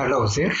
Hello there.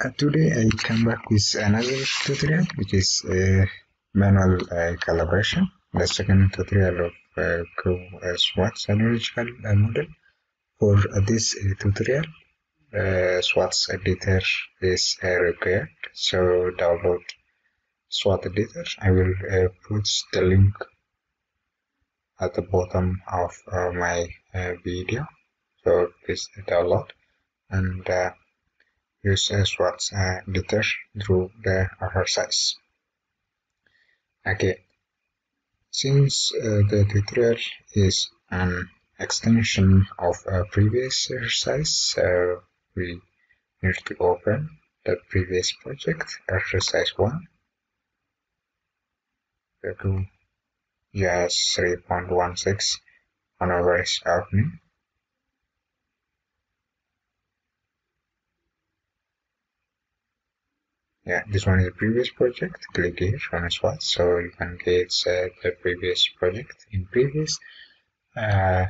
Uh, today I come back with another tutorial which is uh, manual uh, calibration. The second tutorial of uh, SWAT's analytical model. For this uh, tutorial, uh, SWAT's editor is uh, required. So download SWAT editor. I will put the link at the bottom of my video. So please download and use uh, SWAT uh, editor through the exercise. Okay, since uh, the tutorial is an extension of a previous exercise, we need to open the previous project, exercise 1. Go to QGIS 3.16 on our opening. Yeah this one is a previous project click here on SWAT so you can get uh, the previous project in previous uh,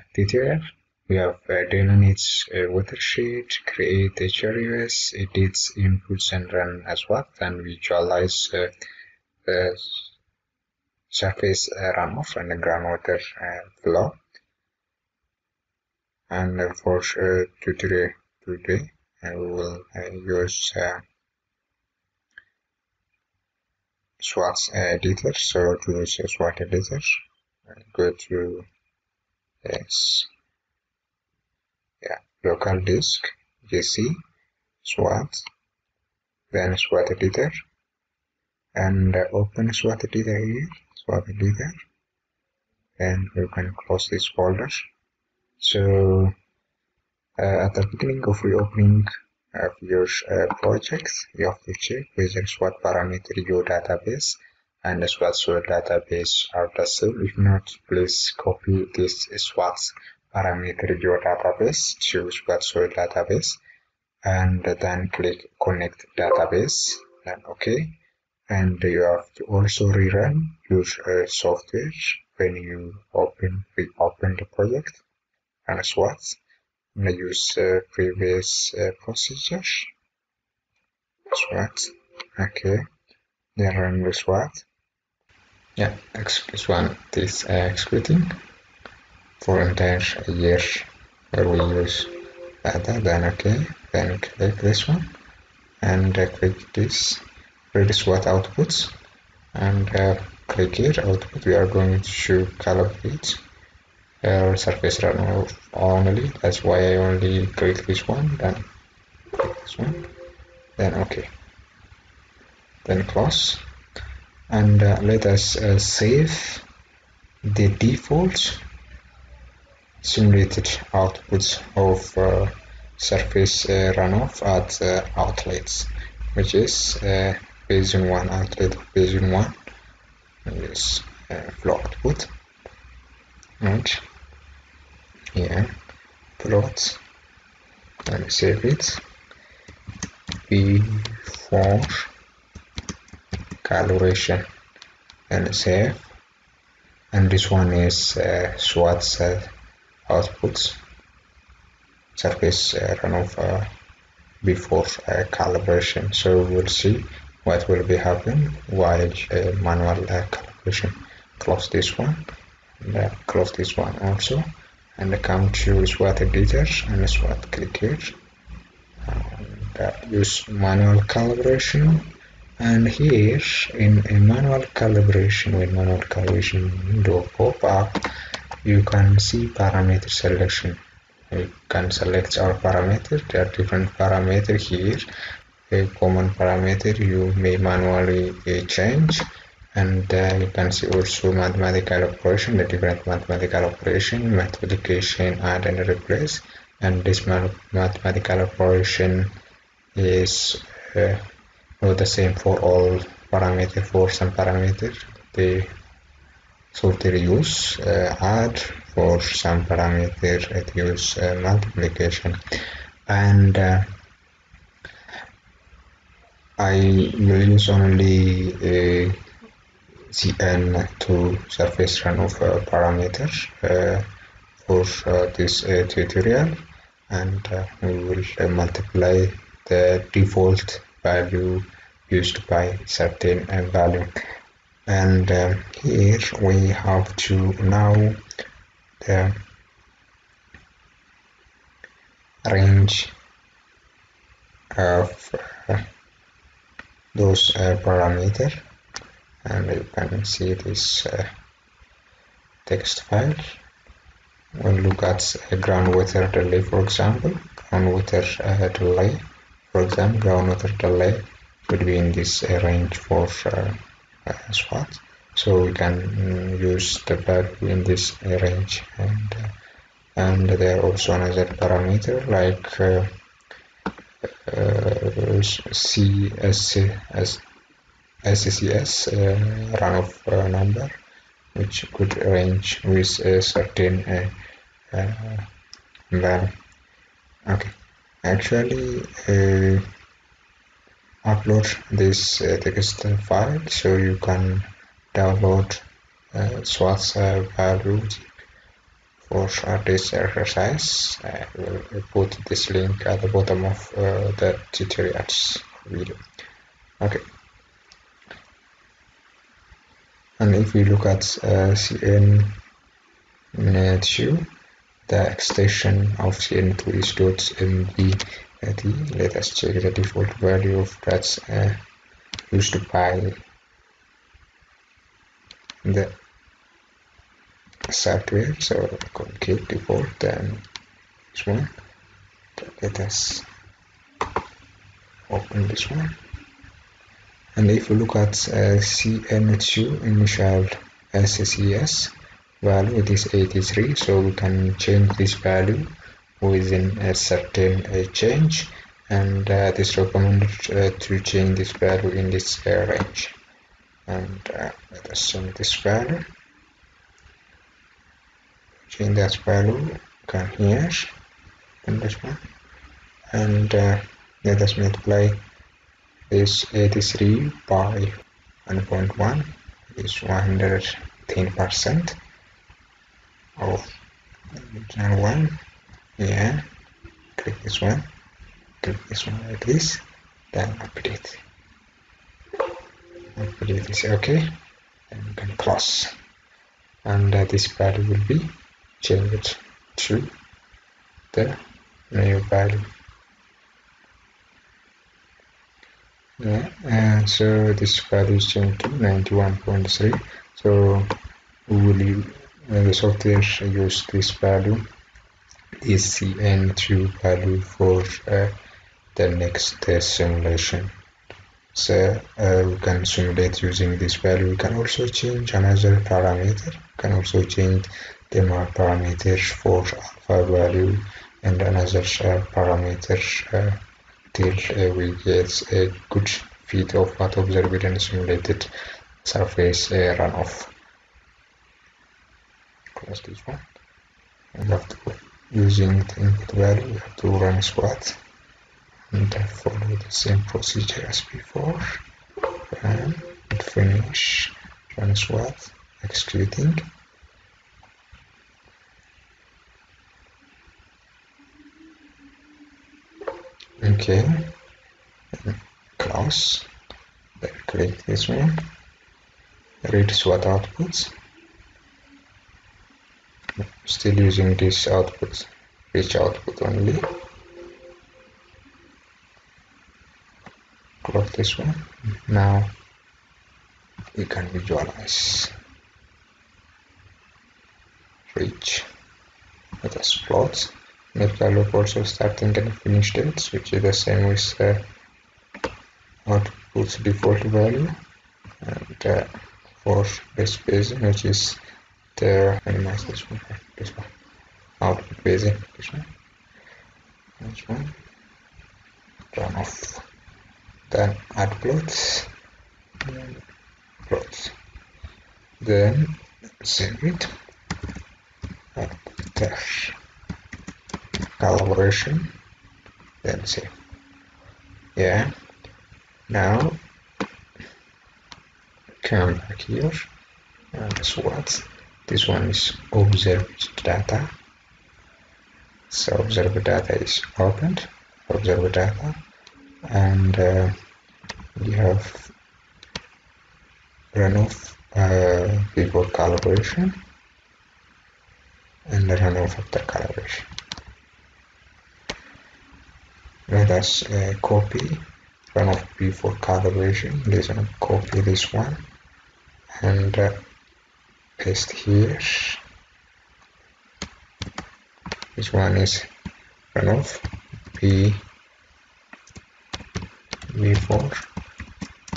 we have uh, data needs uh, watershed create HRUS edits inputs and run as well and visualize uh, the surface uh, runoff and the groundwater uh, flow. And for uh, tutorial today I will uh, use SWAT editor. So to use a SWAT editor, go to yes, yeah, local disk, GC, SWAT, then SWAT editor, and uh, open SWAT editor here, SWAT editor, and you can close this folder. So uh, at the beginning of reopening of your uh, project, you have to check whether SWAT parameter your database and SWAT source database are the same. If not, please copy this SWAT parameter your database to SWAT source database and then click connect database then okay and you have to also rerun your uh, software when you open reopen the project and SWAT use uh, previous uh, procedures. SWAT. Okay. Then run the SWAT. Yeah, this one is uh, executing for entire year where we use data. Then okay. Then click this one and uh, click this. Read SWAT outputs and uh, click here output. We are going to calibrate uh, surface runoff only. That's why I only click this one then click this one then okay. Then close. And uh, let us uh, save the default simulated outputs of uh, surface uh, runoff at uh, outlets which is basin 1 outlet basin 1 is flow output right here. Plot and save it. Before calibration and save. And this one is uh, SWAT uh, outputs. Surface uh, runoff uh, before uh, calibration. So we'll see what will be happen while uh, manual uh, calibration. Close this one. And close this one also and come to SWAT editor and SWAT click here uh, use manual calibration. And here in a manual calibration with manual calibration window pop up you can see parameter selection. You can select our parameter there are different parameters here. A common parameter you may manually uh, change and uh, you can see also mathematical operation the different mathematical operation multiplication add and replace. And this mathematical operation is uh, not the same for all parameter for some parameter. They sort of use uh, add for some parameter it use uh, multiplication. And uh, I will use only uh, cn to surface runoff uh, parameters uh, for uh, this tutorial. And we will multiply the default value used by certain uh, value. And here we have to now the range of uh, those uh, parameter and you can see this uh, text file. When look at uh, ground water delay for example. Ground water uh, delay. For example ground water delay would be in this uh, range for uh, uh, SWAT. So we can mm, use the value in this range. And and there also another parameter like uh, uh, CS, SCS uh, runoff uh, number which could range with a certain uh, uh, value. Okay. Actually uh, upload this text file so you can download uh, SWAT's value for this exercise. I will put this link at the bottom of the tutorials video. Okay and if we look at uh, cn the extension of cn2 is .mv let us check the default value of that's uh, used by the software. So click default then this one. Let us open this one and if you look at uh, cn2 initial SCS value it is 83 so we can change this value within a certain uh, change. And uh, it is recommended uh, to change this value in this uh, range. And uh, let us change this value. Change that value. Come here. In this one. And uh, let us multiply this 83 by 1.1 is 110 percent of original one. Yeah click this one click this one like this then update. Update is okay and you can and uh, this value will be changed to the new value yeah and so this value is changed to 91.3 so we will uh, the software use this value is cn2 value for uh, the next uh, simulation. So uh, we can simulate using this value. We can also change another parameter. We can also change the parameters for alpha value and another uh, parameter till uh, we get a good fit of what observed and simulated surface uh, runoff. Close this one. Have to using the input value we have to run SWAT and then follow the same procedure as before. And finish run SWAT executing okay. Close then click this one. Read SWAT outputs. Still using this output reach output only? Close this one. Now we can visualize. Reach. Let us plot value also starting and finish dates which is the same with uh, output's default value and uh, for the spacing which is the minimize this one this one output phasing this one this one? Turn off. Then add plots then plots then save it. There calibration then save yeah. Now come back here. And SWAT this one is observed data. So observed data is opened. Observed data. And uh, we have runoff uh, before calibration and runoff after calibration let us uh, copy runoff before calibration let's copy this one. And uh, paste here. This one is run runoff p before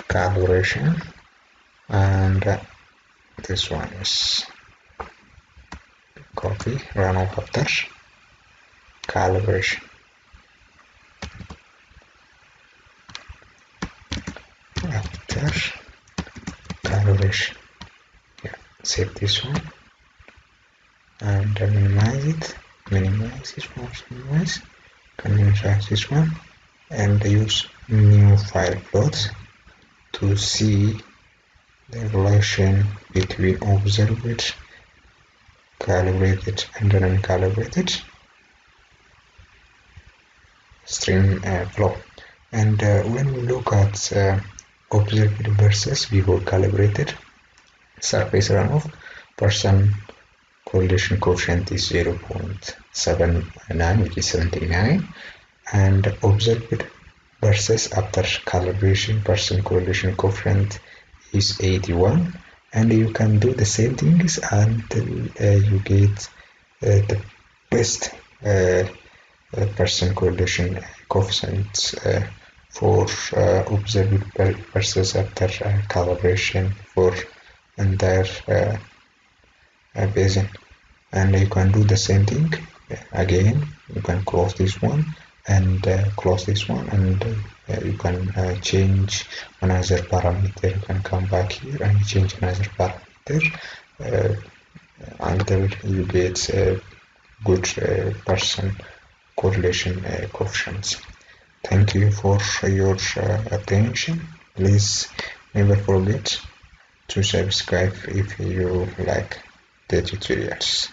calibration and uh, this one is copy run runoff after calibration after calibration yeah save this one. And minimize it. Minimize this one minimize. Minimize this one. And use new file plots to see the relation between observed, calibrated, and uncalibrated stream uh, flow. And uh, when we look at uh, observed versus before calibrated surface runoff, Pearson correlation coefficient is 0.79, which is 79, and observed versus after calibration Pearson correlation coefficient is 81 and you can do the same things until uh, you get uh, the best uh, uh Pearson correlation coefficient uh, for uh, observed versus after calibration for entire basin and you can do the same thing again. You can close this one and uh, close this one and uh, you can uh, change another parameter. You can come back here and change another parameter. Uh, until you get a good uh, Pearson correlation uh, coefficients thank you for your attention. Please never forget to subscribe if you like the tutorials